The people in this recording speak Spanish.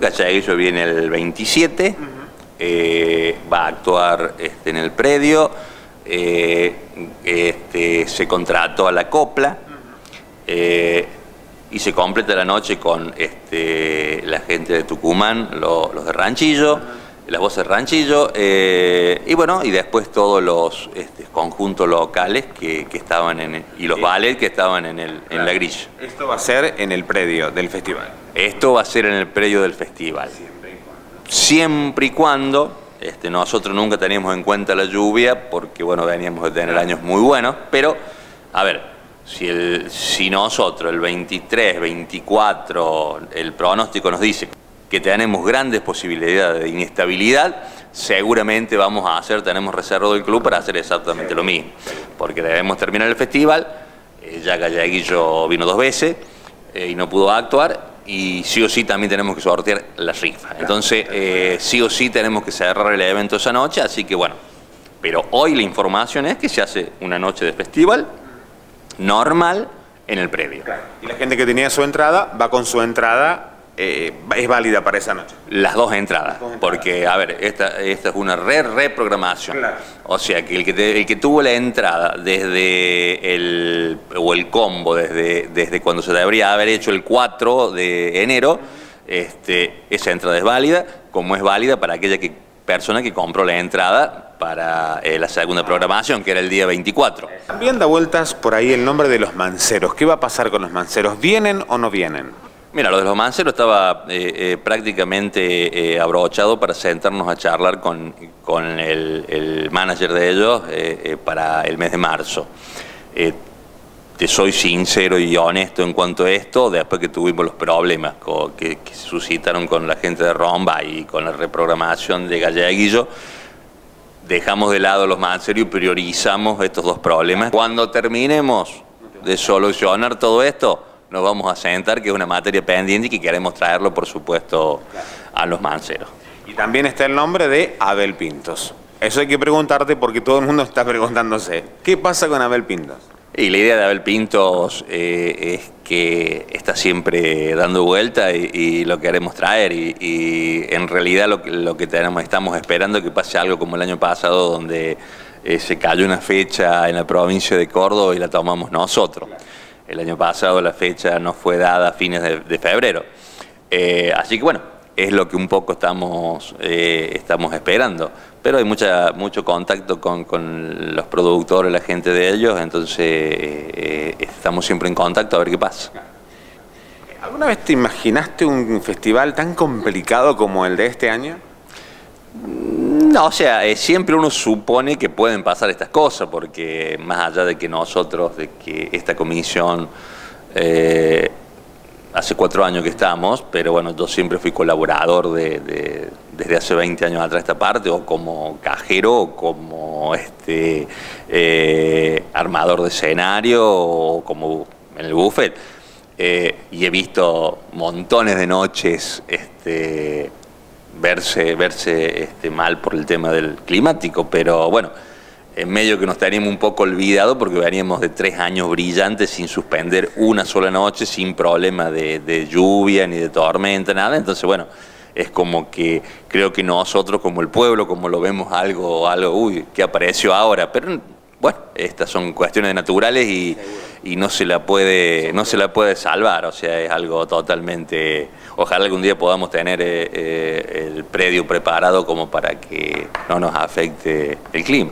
Galleguillo viene el 27, eh, va a actuar este, en el predio, eh, este, se contrató a la copla eh, y se completa la noche con este, la gente de Tucumán, lo- los de Ranchillo, las voces de Ranchillo, y bueno, y después todos los conjuntos locales que, que estaban en el- y los ballets que estaban en, el, en la grilla. Esto va a ser en el predio del festival. Esto va a ser en el predio del festival. Siempre y cuando, este, nosotros nunca teníamos en cuenta la lluvia, porque bueno, veníamos de tener años muy buenos, pero, a ver, si, el, nosotros el 23, 24, el pronóstico nos dice que tenemos grandes posibilidades de inestabilidad, seguramente vamos a hacer, tenemos reserva del club para hacer exactamente lo mismo, porque debemos terminar el festival, eh, ya Galleguillo vino dos veces eh, y no pudo actuar, y sí o sí también tenemos que sortear la rifa. Entonces, eh, sí o sí tenemos que cerrar el evento esa noche, así que bueno, pero hoy la información es que se hace una noche de festival normal en el predio. Y la gente que tenía su entrada va con su entrada, eh, es válida para esa noche. Las dos entradas, porque, a ver, esta, esta es una re reprogramación. Claro. O sea, que el que, te- el que tuvo la entrada desde el, o el combo, desde, desde cuando se debería haber hecho el 4 de enero, este, esa entrada es válida, como es válida para aquella que, persona que compró la entrada para eh, la segunda programación, que era el día 24. También da vueltas por ahí el nombre de los manceros. ¿Qué va a pasar con los manceros? ¿Vienen o no vienen? Mira, lo de los manceros estaba eh, eh, prácticamente eh, abrochado para sentarnos a charlar con, con el, el manager de ellos eh, para el mes de marzo. Te soy sincero y honesto en cuanto a esto, después que tuvimos los problemas que, que suscitaron con la gente de Romba y con la reprogramación de Galleguillo, dejamos de lado los manceros y priorizamos estos dos problemas. Cuando terminemos de solucionar todo esto, nos vamos a sentar, que es una materia pendiente y que queremos traerlo, por supuesto, a los manceros. Y también está el nombre de Abel Pintos. Eso hay que preguntarte porque todo el mundo está preguntándose. ¿Qué pasa con Abel Pintos? Y la idea de Abel Pintos eh, es que está siempre dando vuelta y, y lo queremos traer. Y, y en realidad lo, que- lo que tenemos, estamos esperando es que pase algo como el año pasado, donde eh, se cayó una fecha en la provincia de Córdoba y la tomamos nosotros. El año pasado la fecha no fue dada a fines de, febrero. Eh, así que bueno, es lo que un poco estamos, eh, estamos esperando. Pero hay mucha, mucho contacto con, con los productores, la gente de ellos, entonces eh, estamos siempre en contacto a ver qué pasa. ¿Alguna vez te imaginaste un festival tan complicado como el de este año? No, o sea, eh, siempre uno supone que pueden pasar estas cosas, porque más allá de que nosotros, de que esta comisión, eh, hace cuatro años que estamos, pero bueno, yo siempre fui colaborador de, de- desde hace 20 años atrás esta parte, o como cajero, o como este, eh, armador de escenario, o como en el buffet. Y he visto montones de noches este, verse, verse este, mal por el tema del climático, pero bueno, en medio que nos teníamos un poco olvidado porque veníamos de tres años brillantes sin suspender una sola noche, sin problema de, de lluvia ni de tormenta, nada, entonces bueno, es como que creo que nosotros como el pueblo, como lo vemos algo, algo, uy, que apareció ahora, pero bueno, estas son cuestiones naturales y, y no se la puede no se la puede salvar, o sea, es algo totalmente. Ojalá algún día podamos tener eh, eh, el predio preparado como para que no nos afecte el clima.